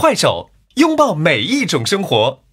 快手，拥抱每一种生活。